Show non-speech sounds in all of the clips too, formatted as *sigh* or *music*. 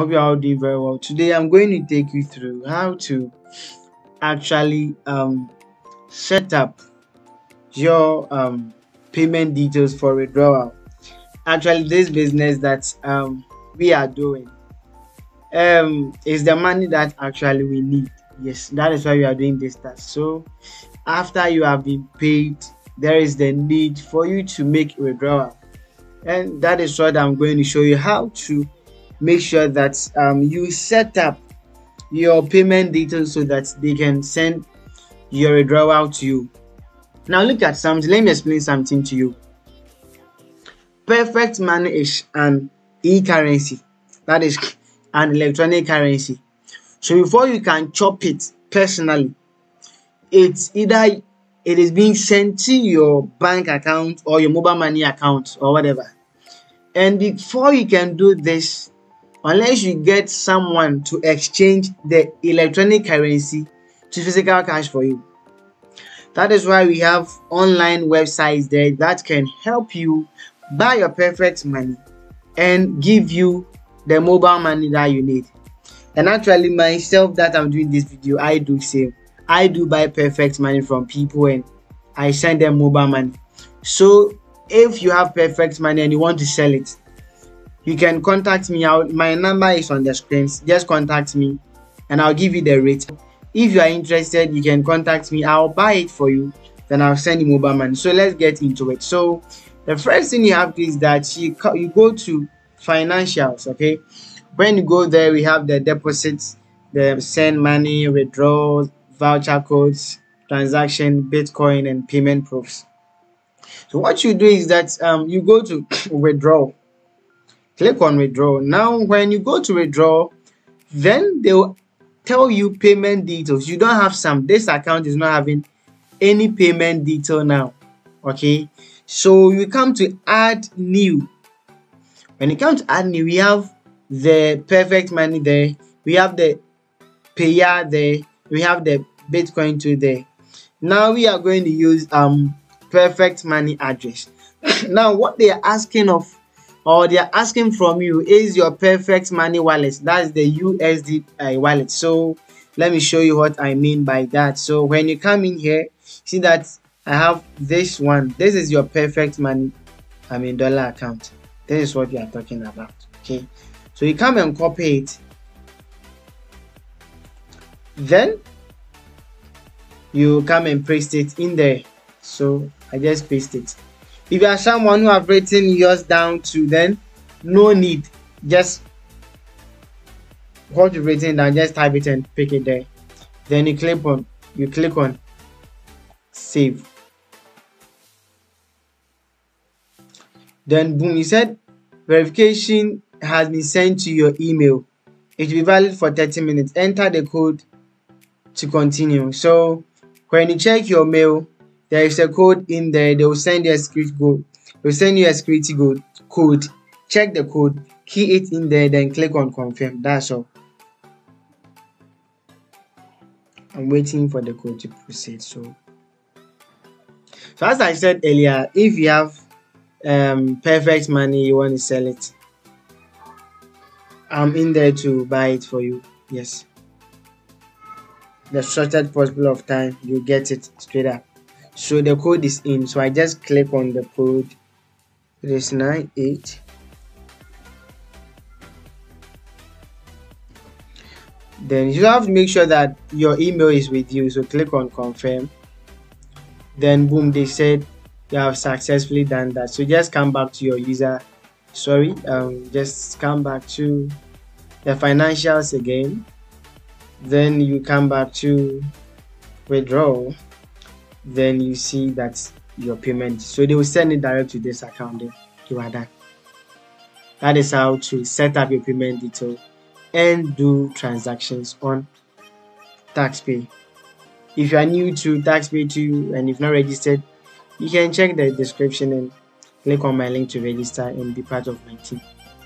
hope you're all doing very well. Today i'm going to take you through how to actually um, set up your um, payment details for withdrawal. Actually this business that um, we are doing um, is the money that actually we need. Yes that is why we are doing this task. So after you have been paid there is the need for you to make withdrawal. And that is what i'm going to show you how to make sure that um, you set up your payment details so that they can send your withdrawal to you. Now look at something. Let me explain something to you. Perfect money is an e-currency. That is an electronic currency. So before you can chop it personally, it's either it is being sent to your bank account or your mobile money account or whatever. And before you can do this, unless you get someone to exchange the electronic currency to physical cash for you. That is why we have online websites there that can help you buy your perfect money and give you the mobile money that you need. And actually, myself, that I'm doing this video, I do same. I do buy perfect money from people and I send them mobile money. So, if you have perfect money and you want to sell it, you can contact me. Out my number is on the screen. Just contact me and i'll give you the rate. If you are interested you can contact me. I'll buy it for you. Then i'll send you mobile money. So let's get into it. So the first thing you have is that you, you go to financials okay? When you go there we have the deposits the send money withdrawal voucher codes transaction bitcoin and payment proofs. So what you do is that um, you go to *coughs* withdraw click on withdraw. Now when you go to withdraw then they'll tell you payment details. You don't have some this account is not having any payment detail now okay? So you come to add new. When you come to add new we have the perfect money there. We have the Payeer there. We have the bitcoin to there. Now we are going to use um perfect money address. *coughs* Now what they are asking of or they are asking from you is your perfect money wallet? That's the usd uh, wallet. So let me show you what i mean by that. So when you come in here see that i have this one. This is your perfect money i mean dollar account. This is what we are talking about okay? So you come and copy it. Then you come and paste it in there. So i just paste it if you are someone who have written yours down to then no need. Just what you've written down just type it and pick it there. Then you click on you click on save. Then boom you said verification has been sent to your email. It will be valid for 30 minutes. Enter the code to continue. So when you check your mail there is a code in there. They will send you a security code. They will send you a security code code. Check the code. Key it in there. Then click on confirm. That's all. I'm waiting for the code to proceed so. So as i said earlier if you have um perfect money you want to sell it i'm in there to buy it for you. Yes. The shortest possible of time you get it straight up so the code is in. So i just click on the code. It is 98 then you have to make sure that your email is with you. So click on confirm. Then boom they said you have successfully done that. So just come back to your user. Sorry um just come back to the financials again. Then you come back to withdraw then you see that your payment so they will send it direct to this account you are done that is how to set up your payment detail and do transactions on TaskPay if you are new to TaskPay 2 and you've not registered you can check the description and click on my link to register and be part of my team.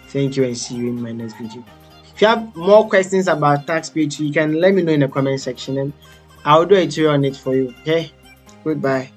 Thank you and see you in my next video. If you have more questions about TaskPay 2 you can let me know in the comment section and i'll do a tutorial on it for you okay Goodbye.